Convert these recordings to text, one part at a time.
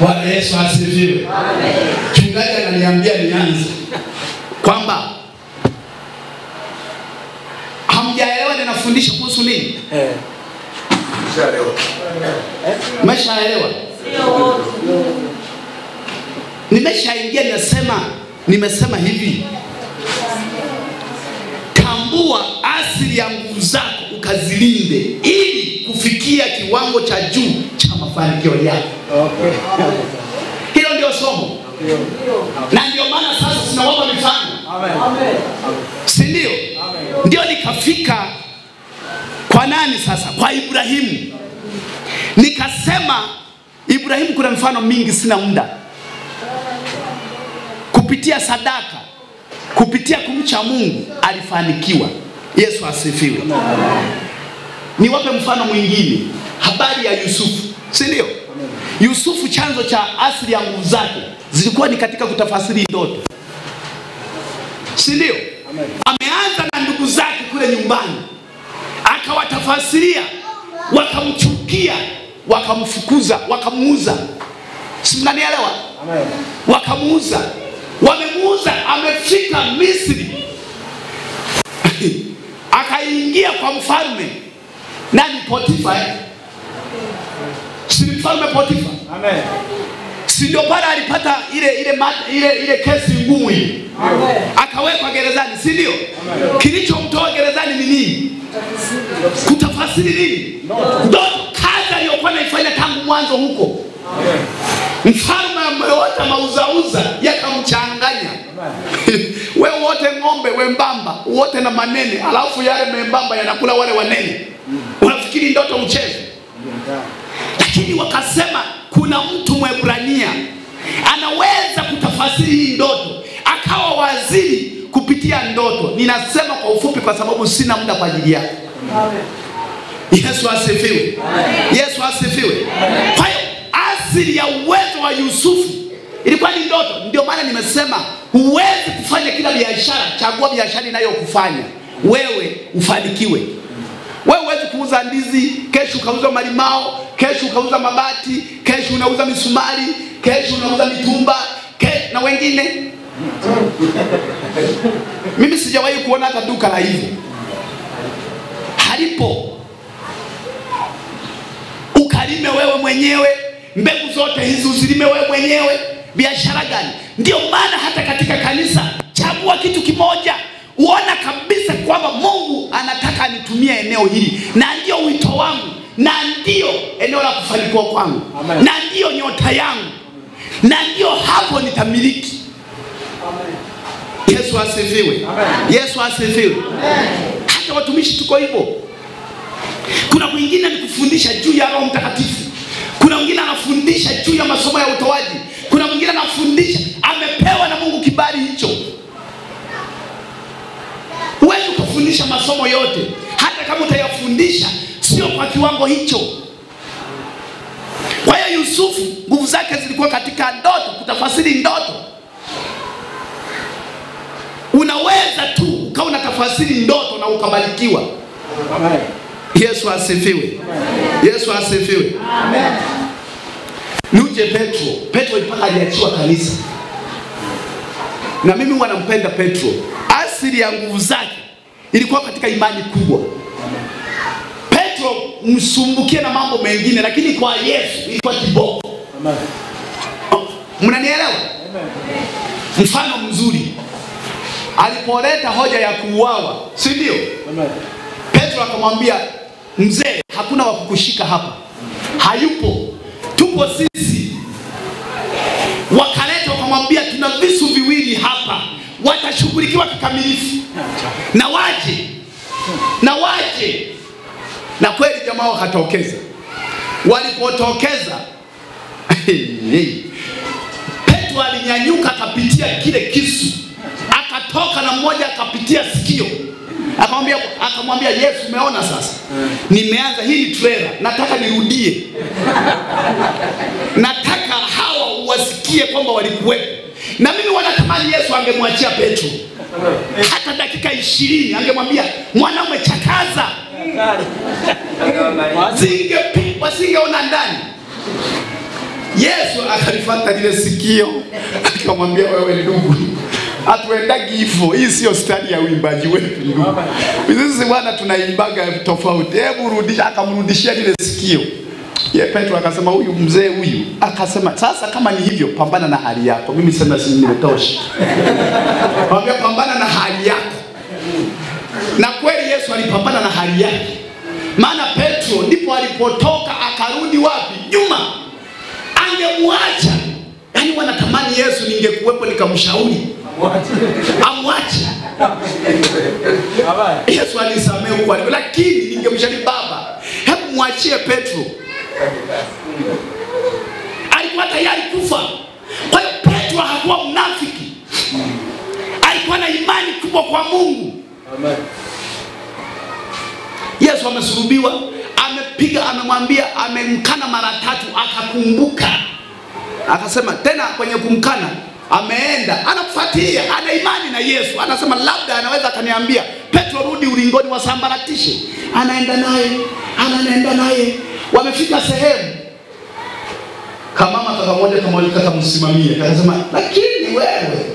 Bwana Yesu asifiwe. Mchungaji ananiambia nianze kwamba hamjaelewa ninafundisha kuhusu nini? meshaelewa Nimeshaingia, nasema nimesema hivi, tambua asili ya nguvu zako ukazilinde, ili kufikia kiwango cha juu cha yake. Okay. Hilo ndio somo, na ndio maana sasa tunawapa mifano, si ndio? Ndio nikafika kwa nani sasa? Kwa Ibrahimu. Nikasema Ibrahimu, kuna mfano mingi, sina muda. Kupitia sadaka, kupitia kumcha Mungu alifanikiwa. Yesu asifiwe. Niwape mfano mwingine, habari ya Yusufu, si ndio? Yusufu, chanzo cha asili ya nguvu zake zilikuwa ni katika kutafasiri ndoto, si ndio? Ameanza na ndugu zake kule nyumbani, akawatafasiria, wakamchukia, wakamfukuza, wakamuuza. Si mnanielewa? Wakamuuza, wamemuuza, amefika Misri akaingia kwa mfalme nani? Potifa eh? Si mfalme Potifa? Si ndio pale alipata ile ile ile ile kesi ngumu ile, akawekwa gerezani, si ndio? Kilichomtoa gerezani ni nini? Kutafasiri nini? Ndoto, kazi aliyokuwa naifanya tangu mwanzo huko. Mfalme ameota mauzauza yakamchanganya. we wote ng'ombe wembamba wote na manene, alafu yale membamba yanakula wale wanene, unafikiri ndoto mchezo? Lakini wakasema kuna mtu Mwebrania anaweza kutafasiri hii ndoto, akawa waziri kupitia ndoto. Ninasema kwa ufupi kwa sababu sina muda kwa ajili yako. Yesu asifiwe. Yesu asifiwe. Kwa hiyo asili ya uwezo wa Yusufu ilikuwa ni ndoto. Ndio maana nimesema huwezi kufanya kila biashara, chagua biashara inayokufanya wewe ufanikiwe. Wewe huwezi kuuza ndizi, kesho ukauza malimao, kesho ukauza mabati, kesho unauza misumari, kesho unauza mitumba ke... na wengine. Mimi sijawahi kuona hata duka la hivyo, halipo. Ukalime wewe mwenyewe, mbegu zote hizi uzilime wewe mwenyewe. Biashara gani? Ndio maana hata katika kanisa, chagua kitu kimoja uona kabisa kwamba Mungu anataka anitumie eneo hili, na ndio wito wangu, na ndio eneo la kufanikiwa kwangu, na ndio nyota yangu, na ndio hapo nitamiliki. Yesu asifiwe. Yesu asifiwe. Hata watumishi tuko hivyo. Kuna mwingine nikufundisha juu ya Roho Mtakatifu, kuna mwingine anafundisha juu ya masomo ya utoaji, kuna mwingine anafundisha, amepewa na Mungu kibali hicho. Huwezi ukafundisha masomo yote, hata kama utayafundisha sio kwa kiwango hicho. Kwa hiyo Yusufu nguvu zake zilikuwa katika ndoto, kutafasiri ndoto. Unaweza tu ukawa unatafasiri ndoto na ukabarikiwa. Yesu asifiwe. Yesu asifiwe. Nuje Petro. Petro mpaka aliachiwa kanisa, na mimi huwa nampenda Petro. Asili ya nguvu zake ilikuwa katika imani kubwa. Petro msumbukie na mambo mengine, lakini kwa Yesu ilikuwa kiboko. Mnanielewa? Mfano mzuri alipoleta hoja ya kuuawa, si ndio? Petro akamwambia mzee, hakuna wa kukushika hapa, hayupo, tupo sisi. Wakaleta wakamwambia, tuna visu watashughulikiwa kikamilifu, na waje na waje. Na kweli jamaa wakatokeza. Walipotokeza Petro alinyanyuka akapitia kile kisu, akatoka na mmoja akapitia sikio akamwambia akamwambia Yesu, umeona sasa, nimeanza hii ni trailer, nataka nirudie, nataka hawa wasikie kwamba walikuwepo. Na mimi wanatamani Yesu angemwachia Petro hata dakika ishirini, angemwambia mwanaume, chakaza, zinge wasingeona ndani. Yesu akalifata lile sikio akamwambia, wewe ndugu, hatuendagi hivyo. Hii sio stari ya uimbaji wetu ndugu. Sisi bwana tunaimbaga tofauti. Hebu rudisha. Akamrudishia lile sikio. Ye Petro akasema huyu mzee huyu, akasema sasa, kama ni hivyo, pambana na hali yako. Mimi sema si nimetosha. Mwambia pambana na hali yako. Na kweli Yesu alipambana na hali yake, maana Petro ndipo alipotoka akarudi wapi? Nyuma. Angemwacha. Yaani wanatamani Yesu, ningekuwepo nikamshauri amwache. Yesu alisamehe huko lakini ningemshauri Baba, hebu mwachie Petro. Alikuwa tayari kufa. Kwa hiyo Petro hakuwa mnafiki, alikuwa na imani kubwa kwa Mungu. Yesu amesulubiwa, amepiga, amemwambia, amemkana mara tatu, akakumbuka, akasema tena kwenye kumkana ameenda anafuatilia, ana imani na Yesu, anasema labda anaweza akaniambia Petro, rudi ulingoni wasambaratishe. Anaenda naye, anaenda naye, wamefika sehemu, kamama kaka moja kama kakamsimamia, akasema lakini wewe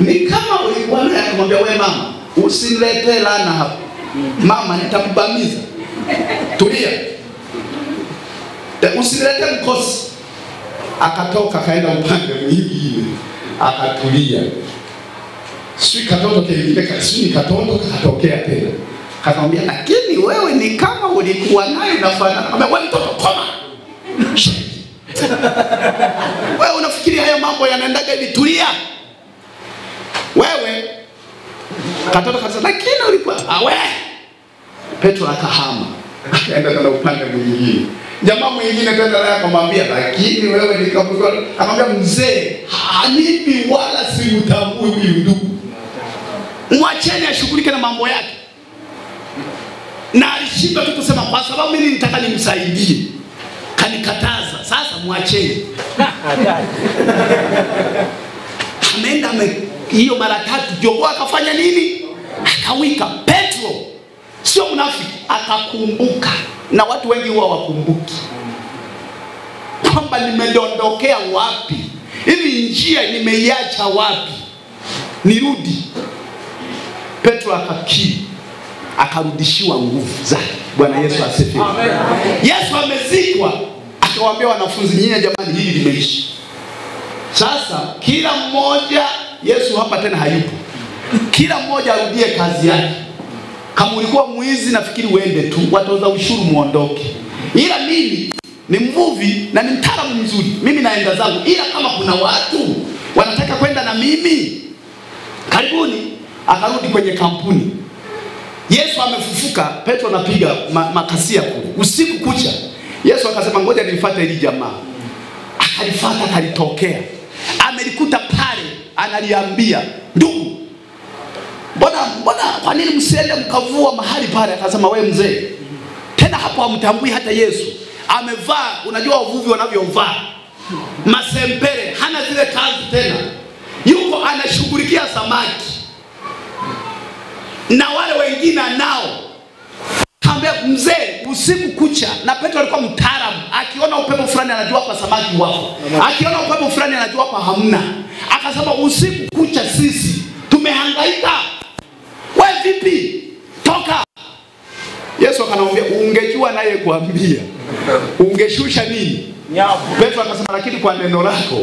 ni kama ulikuwa naye. Akamwambia wewe mama, usiniletee laana hapa mama, nitakubamiza. Tulia, usilete mkosi. Akatoka akaenda upande mwingine akatulia. Sijui katoto kengine, sijui katoto kakatokea tena, kakamwambia lakini wewe ni kama ulikuwa naye unafanana. Wewe mtoto koma, wewe unafikiri haya mambo yanaendaga hivi? Tulia wewe. Katoto kabisa, lakini ulikuwa awe. Petro akahama akaenda tena upande mwingine jamaa mwingine tena naye akamwambia, lakini wewe nikamwambia, akamwambia mzee, hanipi wala simtambui huyu ndugu, mwacheni ashughulike na mambo yake. Na alishindwa tu kusema kwa sababu mimi nitaka nimsaidie, kanikataza. Sasa mwacheni. Ameenda ame hiyo mara tatu, jogoo akafanya nini? Akawika. Petro sio mnafiki, akakumbuka na watu wengi huwa wakumbuki kwamba nimedondokea wapi, hivi njia nimeiacha wapi, nirudi. Petro akakiri, akarudishiwa nguvu zake. Bwana Yesu asifiwe. Yesu amezikwa, akawaambia wanafunzi, nyinyi jamani, hili limeisha sasa. Kila mmoja, Yesu hapa tena hayupo, kila mmoja arudie kazi yake. Kama ulikuwa mwizi, nafikiri uende tu, watoza ushuru muondoke, ila mimi ni mvuvi na ni mtaalamu mzuri, mimi naenda zangu, ila kama kuna watu wanataka kwenda na mimi, karibuni. Akarudi kwenye kampuni. Yesu amefufuka, Petro anapiga ma makasia kule. Usiku kucha. Yesu akasema ngoja nilifuate hili jamaa, akalifuata, akalitokea, amelikuta pale, analiambia ndugu Mbona mbona kwa nini msiende mkavua mahali pale? Akasema we mzee, tena hapo hamtambui hata Yesu. Amevaa, unajua wavuvi wanavyovaa masempele, hana zile kazi tena, yuko anashughulikia samaki na wale wengine nao. Kaambia mzee, usiku kucha, na Petro alikuwa mtaalamu, akiona upepo fulani anajua kwa samaki wako, akiona upepo fulani anajua kwa hamna. Akasema usiku kucha sisi tumehangaika we vipi? Toka. Yesu akanamwambia ungejua naye kuambia ungeshusha nini? Petro akasema lakini kwa neno lako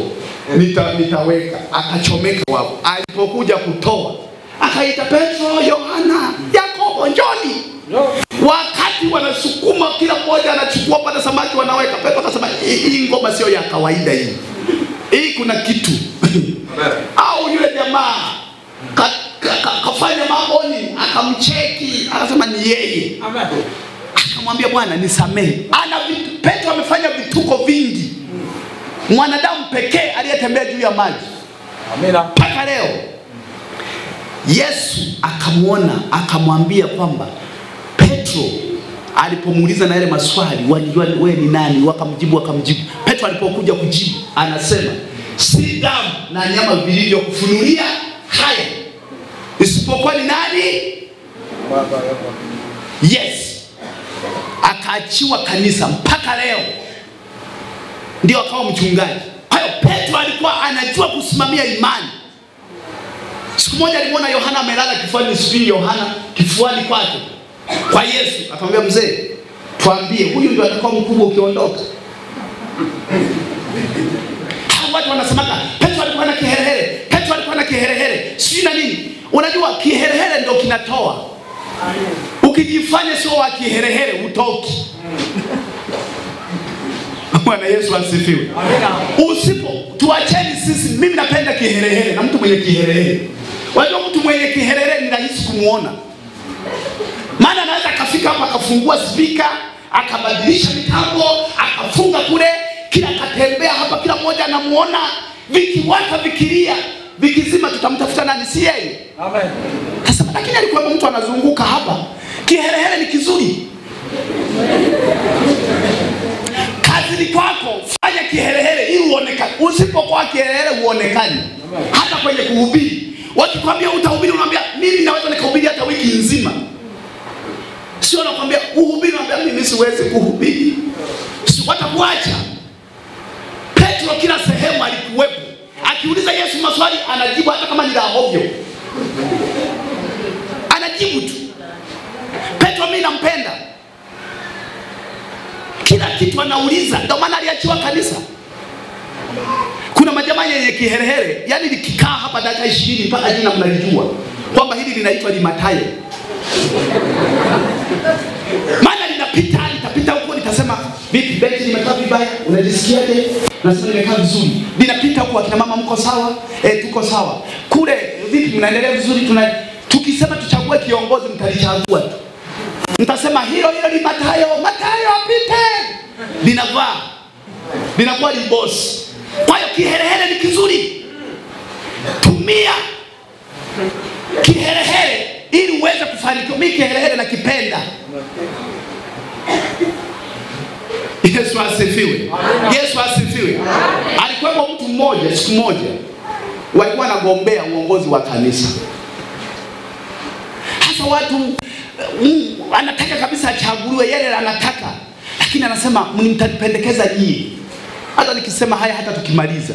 nita, nitaweka. Akachomeka wapo. Alipokuja kutoa akaita Petro, Yohana, Yakobo, njoni. Wakati wanasukuma kila mmoja anachukua pata samaki wanaweka, Petro akasema hii ngoma sio ya kawaida hii, hii kuna kitu. Au yule jamaa ka, ka, ka, kafanya maoni akamcheki, akasema ni yeye. Akamwambia Bwana nisamehe. Ana vitu, Petro amefanya vituko vingi, mwanadamu pekee aliyetembea juu ya maji. Mpaka leo. Yesu akamwona akamwambia kwamba Petro alipomuuliza na yale maswali, walijua wewe ni nani? Wakamjibu, wakamjibu. Petro alipokuja kujibu, anasema si damu na nyama vilivyokufunulia haya, isipokuwa ni nani? Yes, akaachiwa kanisa mpaka leo. ndio akawa mchungaji. Kwa hiyo Petro alikuwa anajua kusimamia imani. Siku moja alimwona Yohana amelala kifuani, sijui Yohana kifuani kwake kwa Yesu, akamwambia mzee, tuambie huyu ndio atakuwa mkubwa ukiondoka. Watu wanasemaka Petro alikuwa na kiherehere, Petro alikuwa na kiherehere, sijui na nini. Unajua kiherehere ndio kinatoa. Ukijifanya sio wa kiherehere utoki. Bwana Yesu asifiwe. Usipo tuacheni sisi, mimi napenda kiherehere na mtu mwenye kiherehere. Wajua mtu mwenye kiherere ni rahisi kumuona, maana anaweza akafika hapa akafungua spika akabadilisha mitambo akafunga kule, kila akatembea hapa, kila mmoja anamuona, vikiwaka vikilia, vikizima, tutamtafuta nani? Si yeye. Amen. Kasema lakini alikuwa mtu anazunguka hapa, kiherehere ni kizuri. Kazini kwako fanya kiherehere ili uonekane. Usipokuwa kiherehere uonekani, hata kwenye kuhubiri. Wakikwambia utahubiri, unaambia mimi naweza nikahubiri hata wiki nzima. Sio nakwambia uhubiri, unaambia mimi siwezi kuhubiri, watakuacha. Petro kila sehemu alikuwepo, akiuliza Yesu maswali anajibu, hata kama ni la ovyo anajibu tu. Petro mimi nampenda, kila kitu anauliza, ndio maana aliachiwa kanisa. Kuna majamaa yenye kiherehere, yani likikaa hapa dakika ishirini mpaka jina mnalijua kwamba hili linaitwa limatayo, maana linapita litapita huko, litasema vipi, beti limekaa vibaya, unajisikiaje? Nasema nimekaa vizuri. Linapita huko, akina mama mko sawa? Eh, tuko sawa. Kule vipi, mnaendelea vizuri? Tuna tukisema tuchague kiongozi, mtalichagua tu, mtasema hilo hilo ni Matayo, Matayo apite, linavaa linakuwa ni boss. Kwa hiyo kiherehere ni kizuri, tumia kiherehere ili uweze kufanikiwa. Mimi kiherehere nakipenda. Yesu asifiwe. Yesu asifiwe. Alikuwepo mtu mmoja, siku moja walikuwa wanagombea uongozi wa kanisa. Hasa watu mm, anataka kabisa achaguliwe, yeye anataka, lakini anasema mnitapendekeza nyinyi, hata nikisema haya, hata tukimaliza.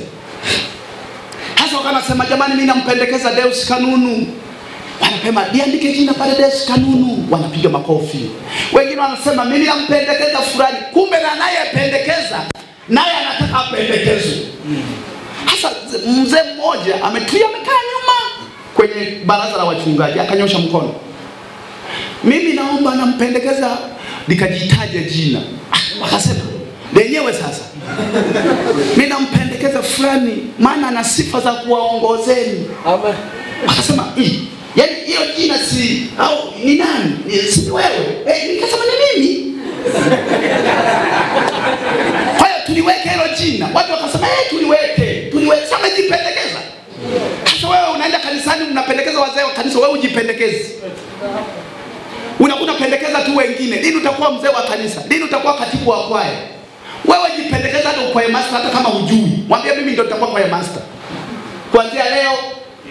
Hasa wakana sema, jamani, mimi nampendekeza Deus Kanunu wanapema liandike jina pale Deus Kanunu, wanapiga makofi. Wengine wanasema mimi nampendekeza fulani, kumbe na naye pendekeza naye anataka apendekezwe. Hasa mzee mmoja ametulia, amekaa nyuma kwenye baraza la wachungaji, akanyosha mkono, mimi naomba nampendekeza, likajitaja jina. Ah, Akasema lenyewe sasa, mimi nampendekeza fulani, maana ana sifa za kuwaongozeni. Amen. akasema "Mm, yaani hiyo jina si au ni nani? Ni- si wewe? Eh, nikasema ni mimi. Kwa hiyo tuliweke hilo jina. Watu wakasema eh, tuliweke tuliweke. Sasa jipendekeza. sasa wewe unaenda kanisani unapendekeza wazee wa kanisa wewe ujipendekeze. Unakuta pendekeza tu wengine. Lini utakuwa mzee wa kanisa? Lini utakuwa katibu wa kwaya wewe jipendekeza hata kwa master hata kama hujui mwambie mimi ndio nitakuwa kwa master kuanzia leo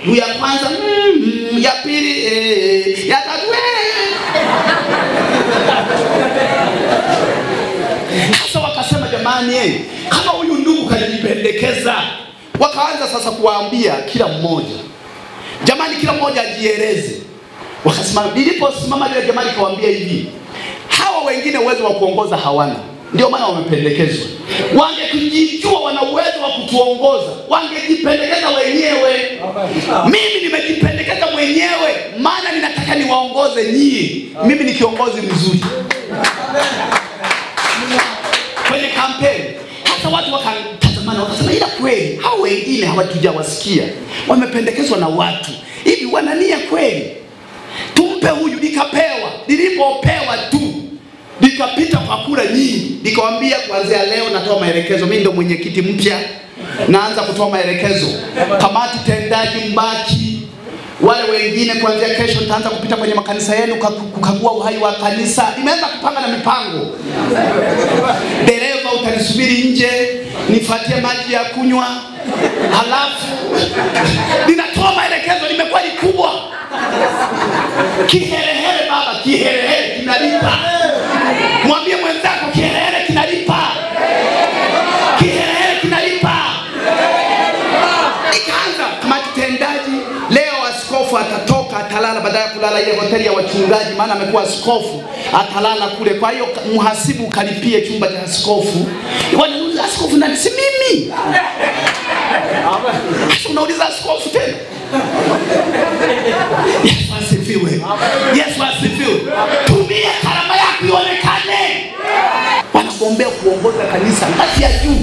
juu ya kwanza mm, mm, ya pili eh, ya tatu eh. Sasa wakasema jamani, eh, kama huyu ndugu kajipendekeza, wakaanza sasa kuwaambia kila mmoja, jamani, kila mmoja ajieleze. Wakasimama, niliposimama ile jamani, kawaambia hivi, hawa wengine uwezo wa kuongoza hawana, ndio maana wamependekezwa. Wangekijijua wana uwezo wa kutuongoza, wangejipendekeza wenyewe. Mimi nimejipendekeza mwenyewe, maana ninataka niwaongoze nyie. Mimi ni kiongozi mzuri kwenye kampeni. Hata watu wakatazamana wakasema, ila kweli hao wengine hawatujawasikia, wamependekezwa na watu hivi, wanania kweli? Tumpe huyu. Nikapewa, nilipopewa tu likapita kwa kura nyingi, nikawambia kuanzia leo natoa maelekezo. Mimi ndo mwenyekiti mpya, naanza kutoa maelekezo. Kamati tendaji mbaki, wale wengine kuanzia kesho nitaanza kupita kwenye makanisa yenu kukagua uhai wa kanisa. Nimeanza kupanga na mipango. Dereva utanisubiri nje, nifuatie maji ya kunywa, halafu ninatoa maelekezo. Limekuwa likubwa, kiherehere baba, kiherehere kinalipa mwambie mwenzako kihelehele kinalipa. Kihelehele kinalipa. Ikaanza kamati leo askofu atatoka atalala. Baadaye ya kulala ile hoteli ya wachungaji maana amekuwa askofu atalala kule. Kwa hiyo mhasibu kalipie chumba cha askofu. Wanauliza askofu na si mimi? Unauliza askofu tena? Yesu asifiwe. Yesu asifiwe. Tumia ionekane. Wanagombea kuongoza kanisa ngazi ya juu.